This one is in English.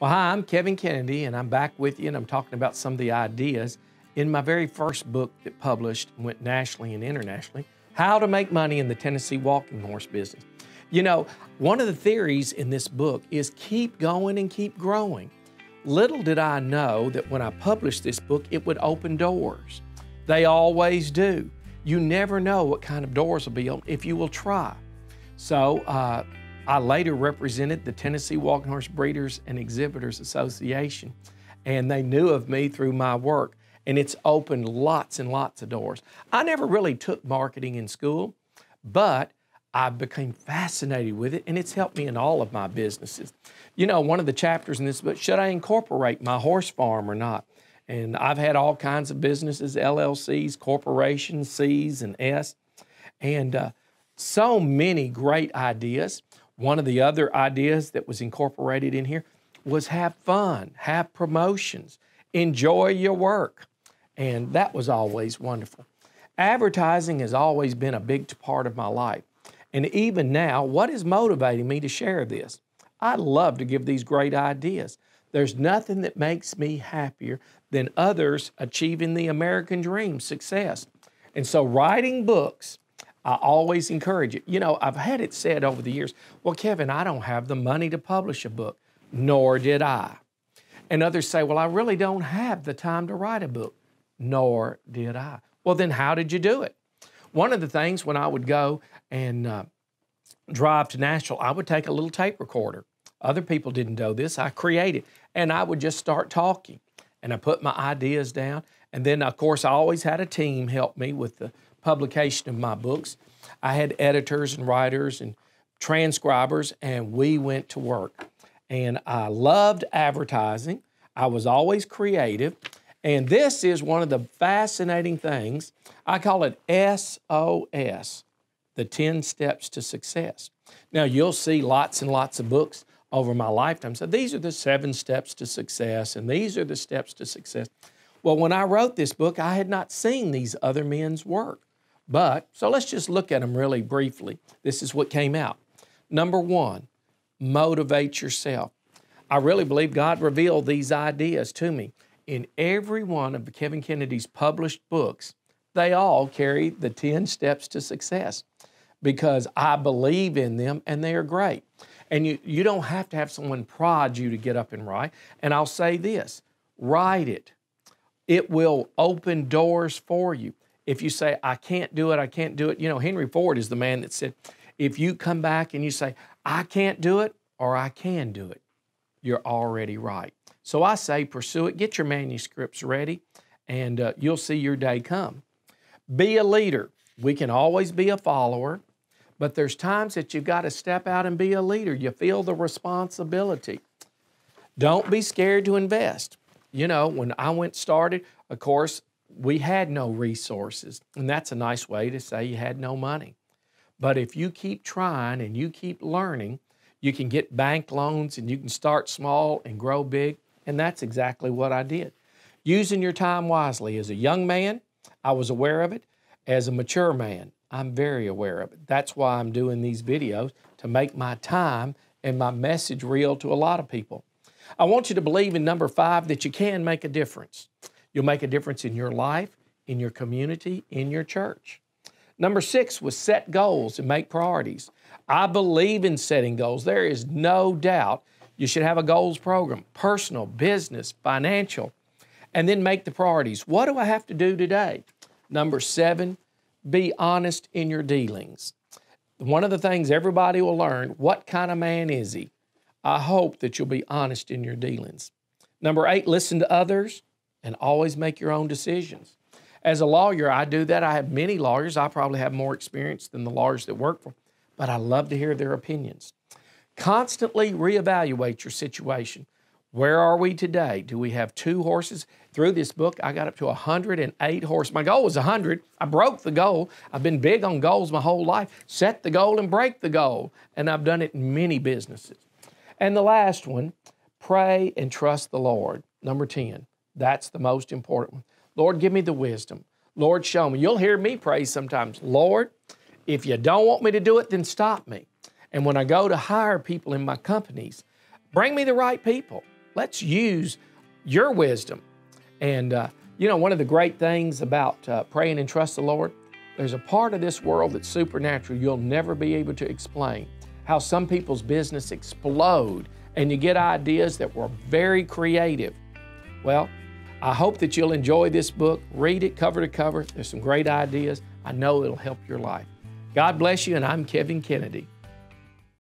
Well, hi, I'm Kevin Kennedy, and I'm back with you, and I'm talking about some of the ideas in my very first book that published went nationally and internationally How to Make Money in the Tennessee Walking Horse Business. You know, one of the theories in this book is keep going and keep growing. Little did I know that when I published this book, it would open doors. They always do. You never know what kind of doors will be open if you will try. So, uh, I later represented the Tennessee Walking Horse Breeders and Exhibitors Association, and they knew of me through my work, and it's opened lots and lots of doors. I never really took marketing in school, but I became fascinated with it, and it's helped me in all of my businesses. You know, one of the chapters in this book, should I incorporate my horse farm or not? And I've had all kinds of businesses, LLCs, corporations, C's and S, and uh, so many great ideas. One of the other ideas that was incorporated in here was have fun, have promotions, enjoy your work. And that was always wonderful. Advertising has always been a big part of my life. And even now, what is motivating me to share this? I love to give these great ideas. There's nothing that makes me happier than others achieving the American dream success. And so, writing books I always encourage it. You know, I've had it said over the years, well, Kevin, I don't have the money to publish a book, nor did I. And others say, well, I really don't have the time to write a book, nor did I. Well, then how did you do it? One of the things when I would go and uh, drive to Nashville, I would take a little tape recorder. Other people didn't know this. I created, and I would just start talking, and I put my ideas down. And then, of course, I always had a team help me with the publication of my books. I had editors and writers and transcribers, and we went to work. And I loved advertising. I was always creative. And this is one of the fascinating things. I call it SOS, the 10 steps to success. Now, you'll see lots and lots of books over my lifetime. So these are the seven steps to success, and these are the steps to success. Well, when I wrote this book, I had not seen these other men's work. But, so let's just look at them really briefly. This is what came out. Number one, motivate yourself. I really believe God revealed these ideas to me. In every one of Kevin Kennedy's published books, they all carry the 10 steps to success because I believe in them and they are great. And you, you don't have to have someone prod you to get up and write. And I'll say this write it, it will open doors for you if you say, I can't do it, I can't do it, you know, Henry Ford is the man that said, if you come back and you say, I can't do it or I can do it, you're already right. So I say, pursue it, get your manuscripts ready, and uh, you'll see your day come. Be a leader. We can always be a follower, but there's times that you've got to step out and be a leader. You feel the responsibility. Don't be scared to invest. You know, when I went started, of course, we had no resources. And that's a nice way to say you had no money. But if you keep trying and you keep learning, you can get bank loans and you can start small and grow big. And that's exactly what I did. Using your time wisely. As a young man, I was aware of it. As a mature man, I'm very aware of it. That's why I'm doing these videos to make my time and my message real to a lot of people. I want you to believe in number five that you can make a difference. You'll make a difference in your life, in your community, in your church. Number six was set goals and make priorities. I believe in setting goals. There is no doubt you should have a goals program, personal, business, financial, and then make the priorities. What do I have to do today? Number seven, be honest in your dealings. One of the things everybody will learn what kind of man is he? I hope that you'll be honest in your dealings. Number eight, listen to others and always make your own decisions. As a lawyer, I do that. I have many lawyers. I probably have more experience than the lawyers that work for, but I love to hear their opinions. Constantly reevaluate your situation. Where are we today? Do we have two horses? Through this book, I got up to 108 horses. My goal was 100. I broke the goal. I've been big on goals my whole life. Set the goal and break the goal. And I've done it in many businesses. And the last one, pray and trust the Lord. Number 10. That's the most important one. Lord, give me the wisdom. Lord, show me. You'll hear me pray sometimes, Lord, if you don't want me to do it, then stop me. And when I go to hire people in my companies, bring me the right people. Let's use your wisdom. And, uh, you know, one of the great things about uh, praying and trust the Lord, there's a part of this world that's supernatural you'll never be able to explain. How some people's business explode and you get ideas that were very creative. Well, I hope that you'll enjoy this book. Read it cover to cover. There's some great ideas. I know it'll help your life. God bless you, and I'm Kevin Kennedy.